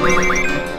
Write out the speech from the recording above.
Wait.